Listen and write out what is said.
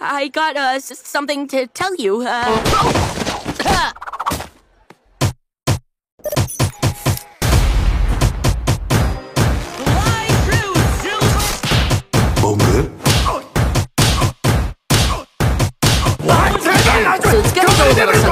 I got uh something to tell you. Uh, Oh. so it's gonna go over something?